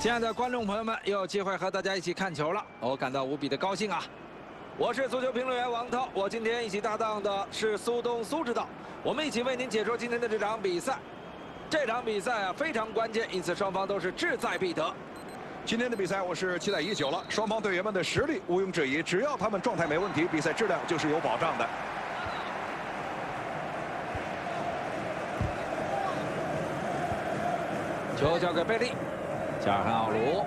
亲爱的观众朋友们，又有机会和大家一起看球了，我感到无比的高兴啊！我是足球评论员王涛，我今天一起搭档的是苏东苏指导，我们一起为您解说今天的这场比赛。这场比赛啊非常关键，因此双方都是志在必得。今天的比赛我是期待已久了，双方队员们的实力毋庸置疑，只要他们状态没问题，比赛质量就是有保障的。球交给贝利。加尔罕奥卢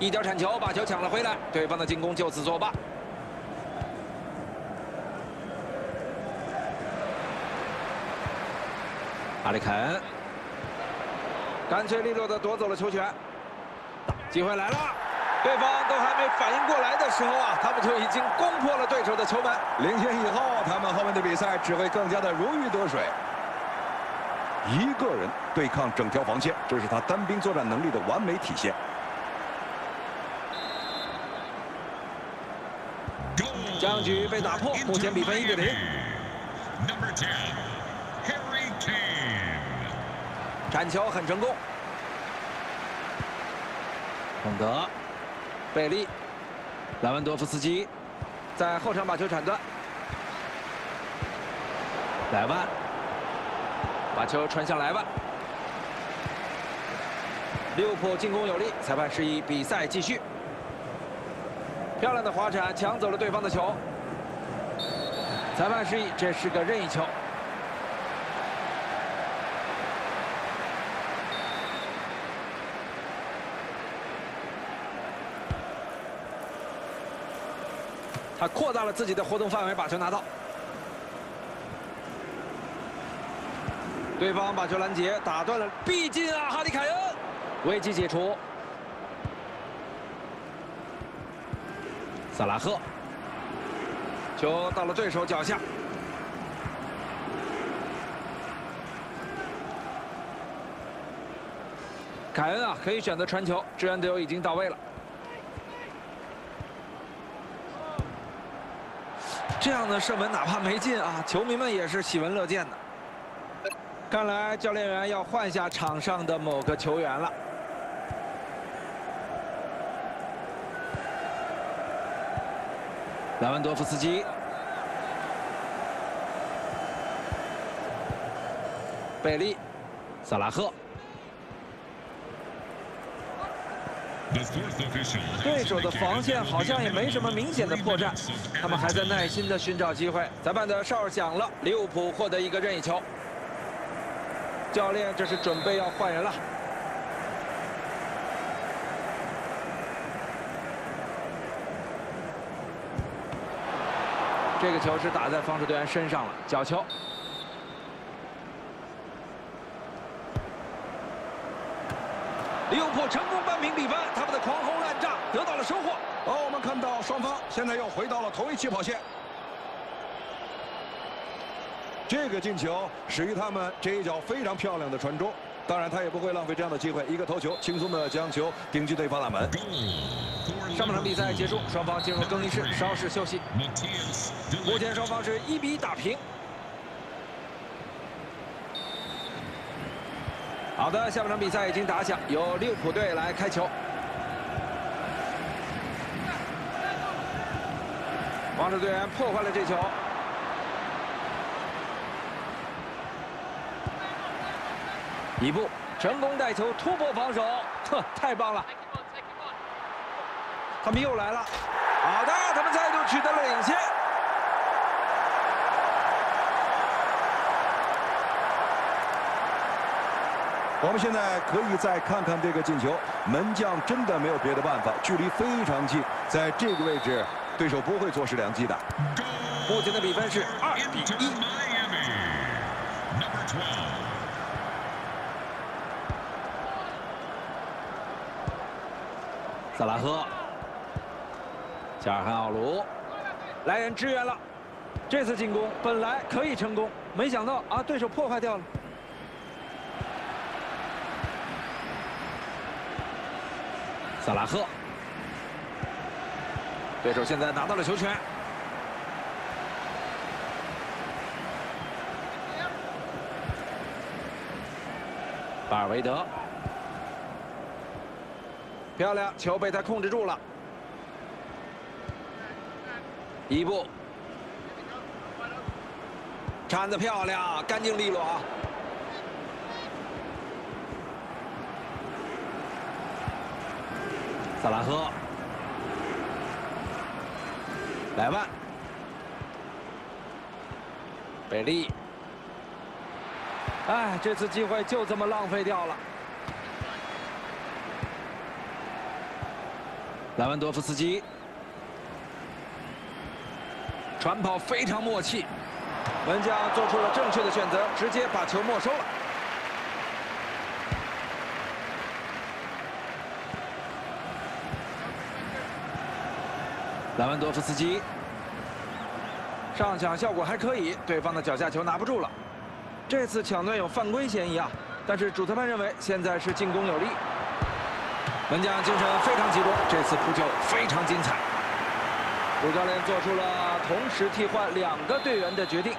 一脚铲球把球抢了回来，对方的进攻就此作罢。阿里肯干脆利落的夺走了球权，机会来了，对方都还没反应过来的时候啊，他们就已经攻破了对手的球门。领先以后，他们后面的比赛只会更加的如鱼得水。一个人对抗整条防线，这是他单兵作战能力的完美体现。僵局被打破，目前比分一比零。铲球很成功。孔德、贝利、莱万多夫斯基在后场把球铲断。莱万。把球传向莱万，利物浦进攻有力，裁判示意比赛继续。漂亮的滑铲抢走了对方的球，裁判示意这是个任意球。他扩大了自己的活动范围，把球拿到。对方把球拦截，打断了，必进啊！哈里凯恩，危机解除。萨拉赫，球到了对手脚下。凯恩啊，可以选择传球，支援队友已经到位了。这样的射门哪怕没进啊，球迷们也是喜闻乐见的。看来教练员要换下场上的某个球员了。莱万多夫斯基、贝利、萨拉赫。对手的防线好像也没什么明显的破绽，他们还在耐心的寻找机会。裁判的哨响了，利物浦获得一个任意球。教练，这是准备要换人了。这个球是打在防守队员身上了，角球。利物浦成功扳平比分，他们的狂轰滥炸得到了收获。好，我们看到双方现在又回到了同一起跑线。这个进球始于他们这一脚非常漂亮的传中，当然他也不会浪费这样的机会，一个头球轻松的将球顶进对方大门。上半场比赛结束，双方进入更衣室稍事休息。目前双方是一比一打平。好的，下半场比赛已经打响，由利物浦队来开球。防守队员破坏了这球。一步成功带球突破防守，呵，太棒了！他们又来了，好的，他们再度取得了领先。我们现在可以再看看这个进球，门将真的没有别的办法，距离非常近，在这个位置，对手不会坐失良机的。目前的比分是二比一。萨拉赫，加尔汉奥卢，来人支援了。这次进攻本来可以成功，没想到啊，对手破坏掉了。萨拉赫，对手现在拿到了球权。巴尔维德。漂亮，球被他控制住了。一步，铲的漂亮，干净利落啊！萨拉赫，莱万，贝利，哎，这次机会就这么浪费掉了。莱万多夫斯基。传跑非常默契，门将做出了正确的选择，直接把球没收了。莱万多夫斯基上抢效果还可以，对方的脚下球拿不住了。这次抢断有犯规嫌疑啊，但是主裁判认为现在是进攻有利。门将精神非常集中，这次扑救非常精彩。主教练做出了同时替换两个队员的决定，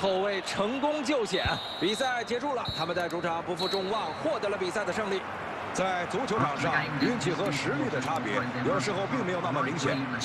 后卫成功救险，比赛结束了。他们在主场不负众望，获得了比赛的胜利。在足球场上，运气和实力的差别有时候并没有那么明显。